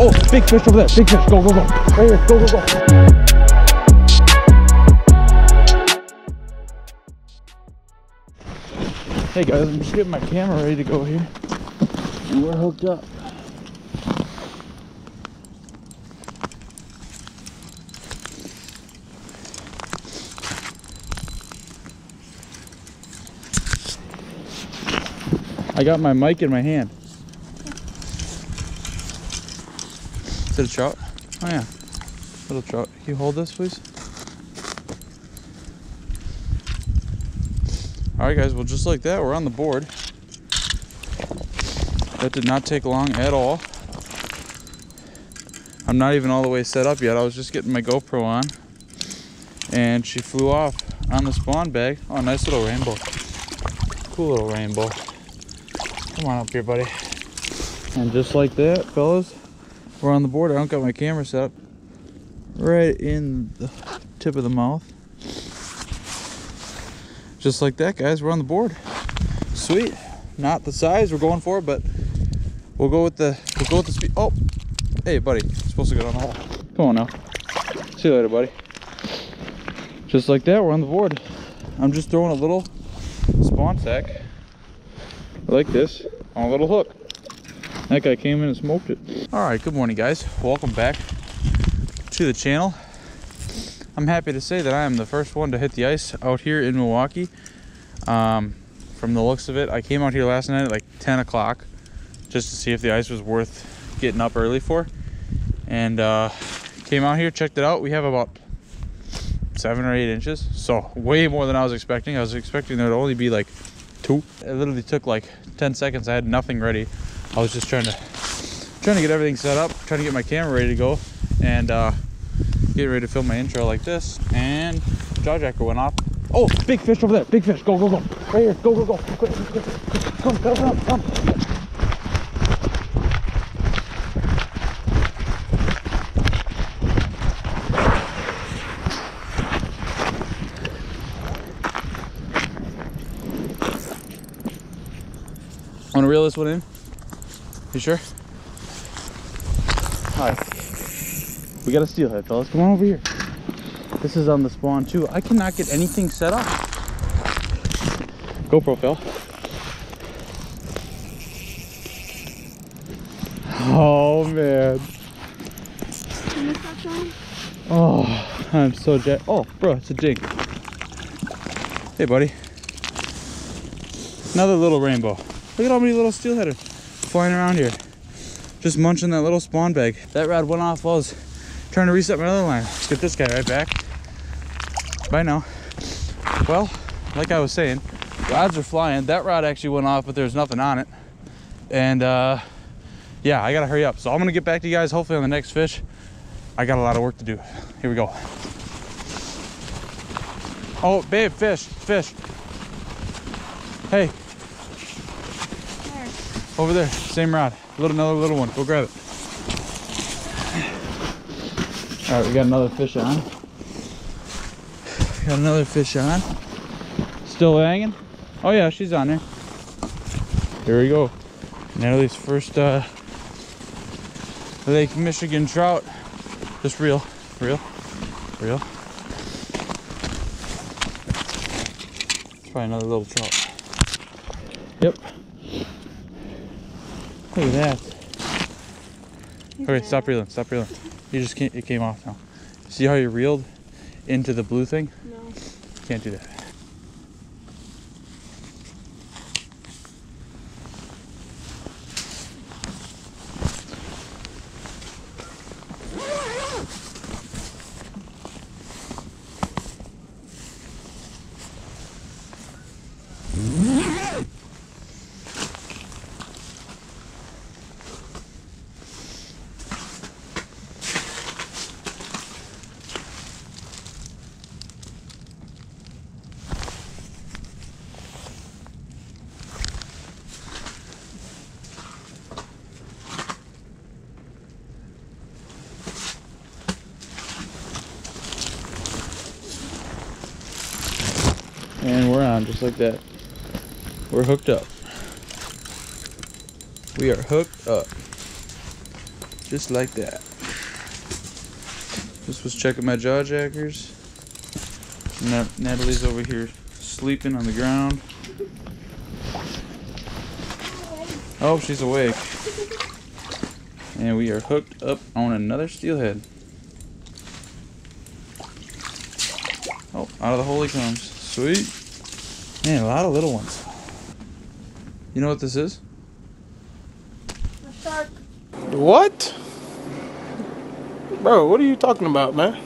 Oh, big fish over there. Big fish. Go, go, go. Right. Go, go, go. Hey guys, I'm just getting my camera ready to go here. And we're hooked up. I got my mic in my hand. It a trout? Oh yeah. Little trout. Can you hold this please? Alright guys, well just like that, we're on the board. That did not take long at all. I'm not even all the way set up yet. I was just getting my GoPro on. And she flew off on the spawn bag. Oh, nice little rainbow. Cool little rainbow. Come on up here, buddy. And just like that, fellas, we're on the board. I don't got my camera set up. Right in the tip of the mouth. Just like that, guys, we're on the board. Sweet. Not the size we're going for, but we'll go with the we'll go with the speed. Oh, hey, buddy, You're supposed to go on the hole. Come on now. See you later, buddy. Just like that, we're on the board. I'm just throwing a little spawn sack like this on a little hook. That guy came in and smoked it. All right, good morning, guys. Welcome back to the channel. I'm happy to say that I am the first one to hit the ice out here in Milwaukee. Um, from the looks of it, I came out here last night at like 10 o'clock just to see if the ice was worth getting up early for. And uh, came out here, checked it out. We have about seven or eight inches, so way more than I was expecting. I was expecting there to only be like two. It literally took like 10 seconds. I had nothing ready. I was just trying to trying to get everything set up, trying to get my camera ready to go, and uh, get ready to film my intro like this. And jaw jacker went off. Oh, big fish over there. Big fish. Go, go, go. Right here. Go, go, go. Quick, quick, quick. Come, come, come, come. Want to reel this one in? You sure? All right. We got a steelhead, fellas. Come on over here. This is on the spawn too. I cannot get anything set up. GoPro fell. Oh man. Oh, I'm so jet. Oh, bro, it's a jig. Hey, buddy. Another little rainbow. Look at how many little steelhead are flying around here. Just munching that little spawn bag. That rod went off while I was trying to reset my other line. Let's get this guy right back. Bye now. Well, like I was saying, rods are flying. That rod actually went off, but there's nothing on it. And uh, yeah, I gotta hurry up. So I'm gonna get back to you guys hopefully on the next fish. I got a lot of work to do. Here we go. Oh, babe, fish, fish. Hey, over there, same rod. Little, another little one. Go grab it. All right, we got another fish on. Got another fish on. Still hanging? Oh yeah, she's on there. Here we go. Natalie's first uh, Lake Michigan trout. Just real, real, real. Probably another little trout. Yep. Look at that. Okay, stop reeling, stop reeling. You just can't, it came off now. See how you reeled into the blue thing? No. Can't do that. And just like that. We're hooked up. We are hooked up. Just like that. Just was checking my jaw jackers. Nat Natalie's over here sleeping on the ground. Oh, she's awake. And we are hooked up on another steelhead. Oh, out of the hole he comes. Sweet. Man, a lot of little ones. You know what this is? A shark. What? Bro, what are you talking about, man?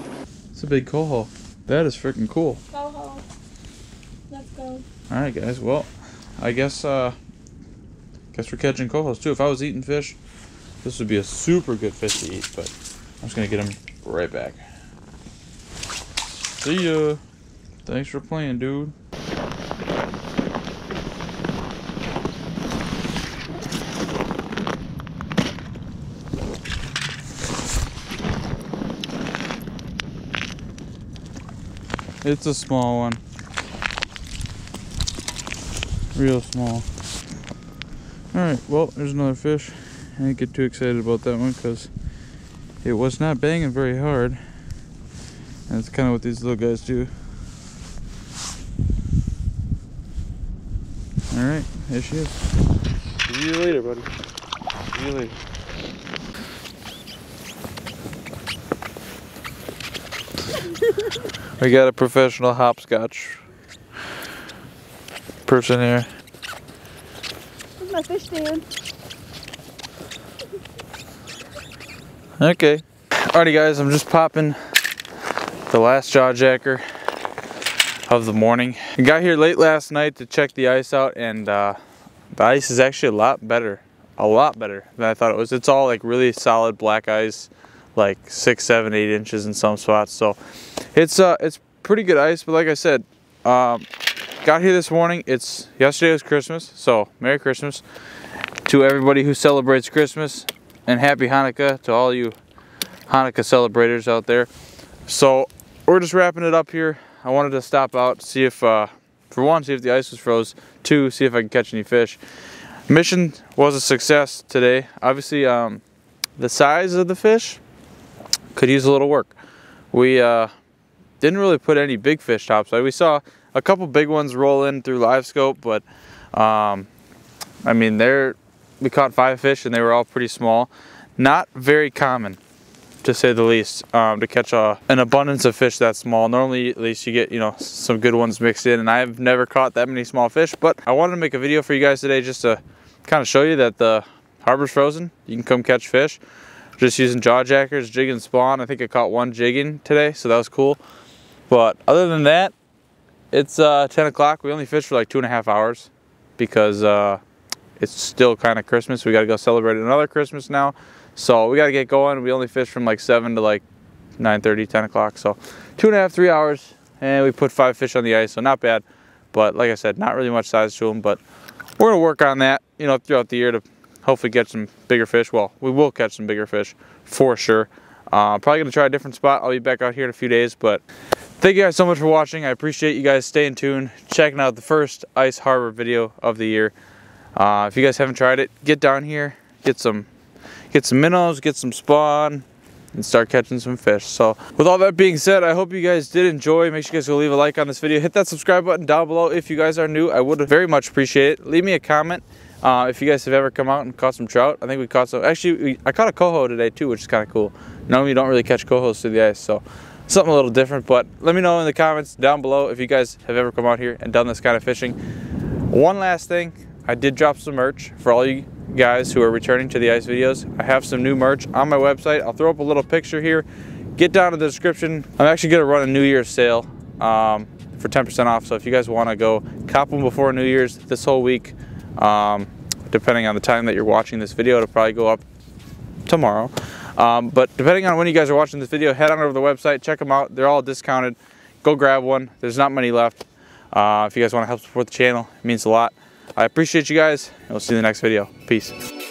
It's a big coho. That is freaking cool. Go home. Let's go. Alright guys, well, I guess uh guess we're catching cohos too. If I was eating fish, this would be a super good fish to eat, but I'm just gonna get him right back. See ya. Thanks for playing, dude. It's a small one. Real small. Alright, well, there's another fish. I didn't get too excited about that one because it was not banging very hard. And that's kind of what these little guys do. Alright, there she is. See you later, buddy. See you later. We got a professional hopscotch person here. Where's my fish stand? Okay. Alrighty guys, I'm just popping the last jaw jacker of the morning. I got here late last night to check the ice out and uh, the ice is actually a lot better. A lot better than I thought it was. It's all like really solid black ice, like six, seven, eight inches in some spots. So it's uh it's pretty good ice, but like I said, um, got here this morning. It's yesterday was Christmas, so Merry Christmas to everybody who celebrates Christmas and Happy Hanukkah to all you Hanukkah celebrators out there. So we're just wrapping it up here. I wanted to stop out, see if, uh, for one, see if the ice was froze. Two, see if I can catch any fish. Mission was a success today. Obviously, um, the size of the fish could use a little work. We uh, didn't really put any big fish topside. We saw a couple big ones roll in through Livescope, but um, I mean, they're we caught five fish and they were all pretty small. Not very common, to say the least, um, to catch a, an abundance of fish that small. Normally, at least you get, you know, some good ones mixed in and I've never caught that many small fish, but I wanted to make a video for you guys today just to kind of show you that the harbor's frozen. You can come catch fish. Just using jaw jackers, jig and spawn. I think I caught one jigging today, so that was cool. But other than that, it's uh, 10 o'clock. We only fished for like two and a half hours because uh, it's still kind of Christmas. We got to go celebrate another Christmas now. So we got to get going. We only fished from like 7 to like 9.30, 10 o'clock. So two and a half, three hours. And we put five fish on the ice, so not bad. But like I said, not really much size to them. But we're going to work on that, you know, throughout the year to hopefully get some bigger fish. Well, we will catch some bigger fish for sure. Uh, probably going to try a different spot. I'll be back out here in a few days. But thank you guys so much for watching. I appreciate you guys staying tuned, checking out the first Ice Harbor video of the year. Uh, if you guys haven't tried it, get down here, get some, get some minnows, get some spawn, and start catching some fish. So with all that being said, I hope you guys did enjoy. Make sure you guys go leave a like on this video. Hit that subscribe button down below if you guys are new. I would very much appreciate it. Leave me a comment uh, if you guys have ever come out and caught some trout. I think we caught some. Actually, we, I caught a coho today too, which is kind of cool. Normally you don't really catch cohos through the ice, so something a little different. But let me know in the comments down below if you guys have ever come out here and done this kind of fishing. One last thing, I did drop some merch for all you guys who are returning to the ice videos. I have some new merch on my website. I'll throw up a little picture here. Get down to the description. I'm actually gonna run a New Year's sale um, for 10% off. So if you guys wanna go cop them before New Year's this whole week, um, depending on the time that you're watching this video, it'll probably go up tomorrow. Um, but depending on when you guys are watching this video, head on over to the website, check them out. They're all discounted. Go grab one. There's not many left. Uh, if you guys want to help support the channel, it means a lot. I appreciate you guys, and we'll see you in the next video. Peace.